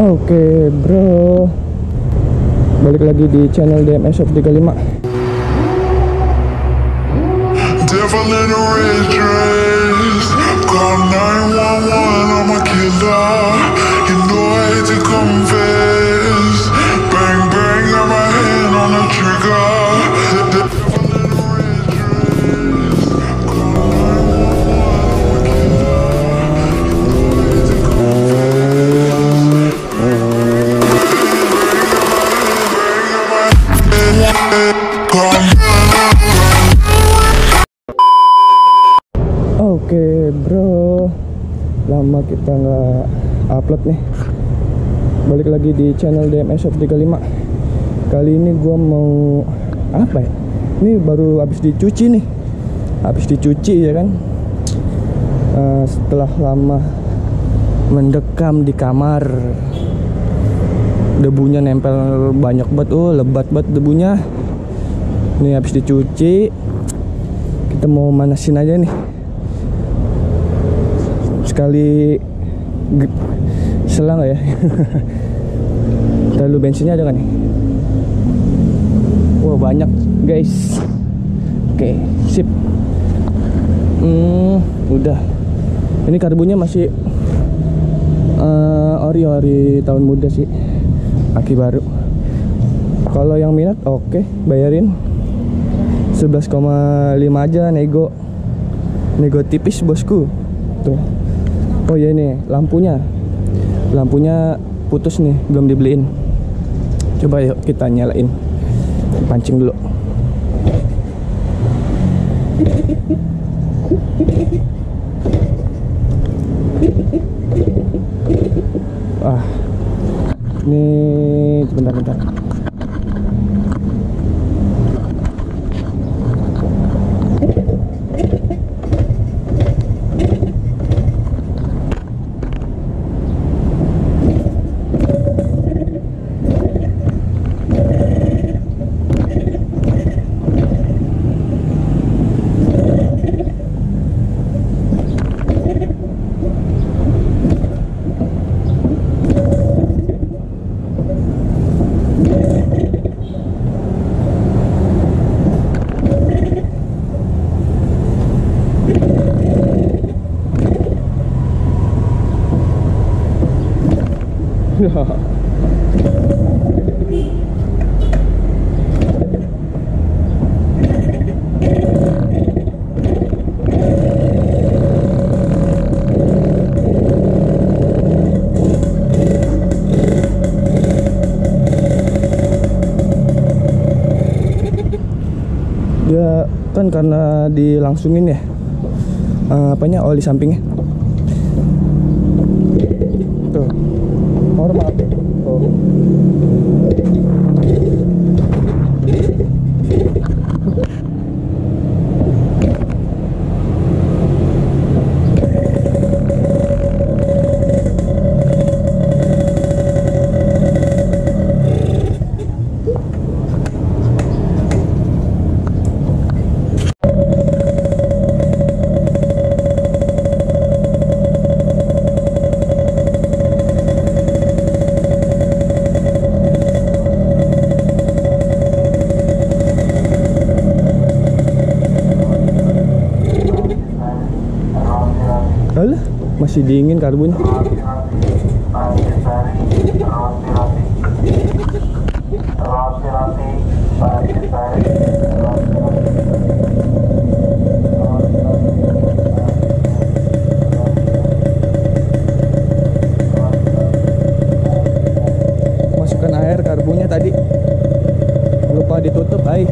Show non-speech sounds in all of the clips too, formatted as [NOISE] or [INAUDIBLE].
Oke bro Balik lagi di channel DMS Shop 35 Devil in a red dress. Call 911, I'm a killer. You know I hate to confess. Lama kita nggak upload nih. Balik lagi di channel DMS Shop 35 Kali ini gua mau Apa ya? Ini baru habis dicuci nih. Habis dicuci ya kan? Eh, Setelah lama Mendekam di kamar Debunya nempel banyak banget. Oh lebat banget debunya. Nih habis dicuci Kita mau manasin aja nih sekali ge- selang ya? [LAUGHS] Terlalu bensinnya ada kan nih? Wah banyak guys. Oke sip. Hmm udah. Ini karbunya masih eh, ori ori tahun muda sih. Aki baru. Kalau yang minat oke bayarin. 11,5 aja nego. Nego tipis bosku. Tuh oh ya ini lampunya. Lampunya putus nih belum dibeliin. Coba yuk kita nyalain. Pancing dulu dia kan karena dilangsungin ya. Eh, apanya oli sampingnya tuh normal tuh Alah, masih dingin karbonnya. Masukkan air karbonnya tadi. Lupa ditutup, ay.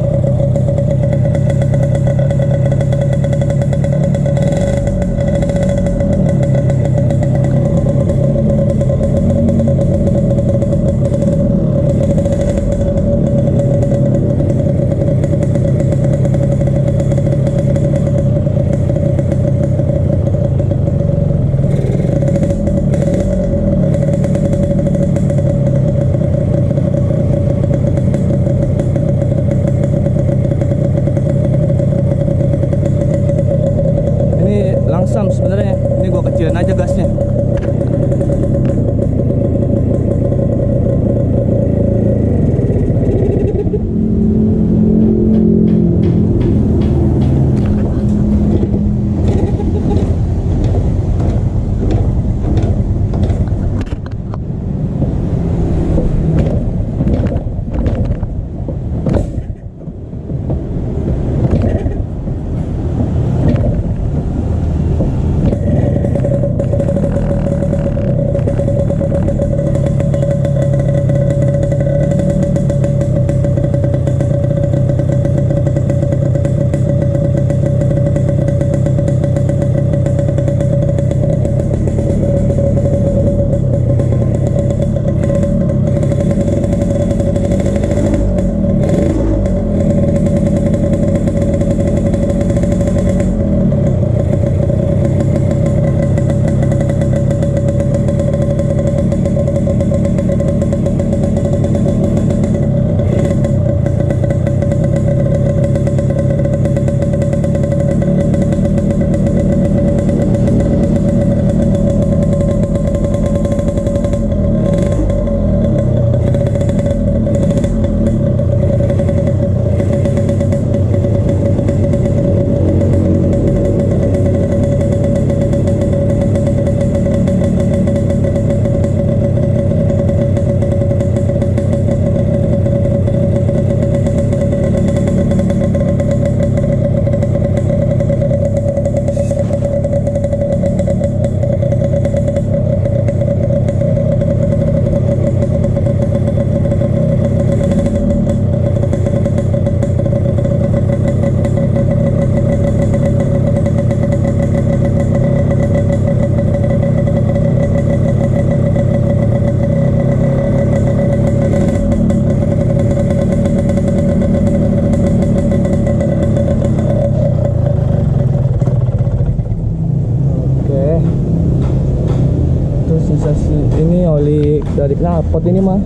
Ini oli dari knalpot ini mah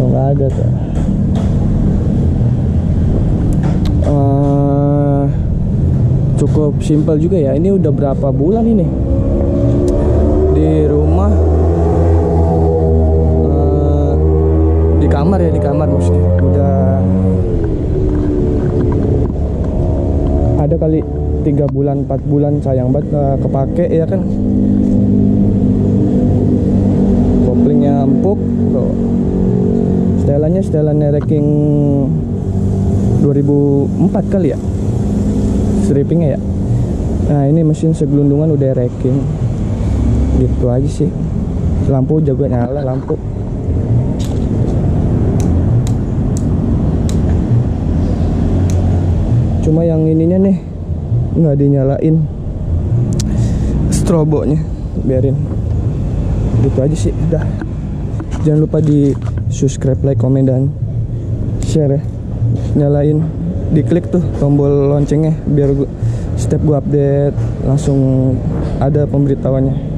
oh, nggak ada tuh. Eh, cukup simpel juga ya. Ini udah berapa bulan ini? Di rumah eh, di kamar ya di kamar maksudnya. Udah ada kali tiga bulan empat bulan sayang banget nggak kepake ya kan setelannya setelannya ranking 2004 kali ya? Strippingnya ya? Nah ini mesin segelundungan udah ranking. Gitu aja sih. Lampu jago nyala lampu. Cuma yang ininya nih nggak dinyalain. Strobonya biarin. Gitu aja sih udah jangan lupa di subscribe like komen dan share ya. Nyalain diklik tuh tombol loncengnya biar gua, setiap gua update langsung ada pemberitahuannya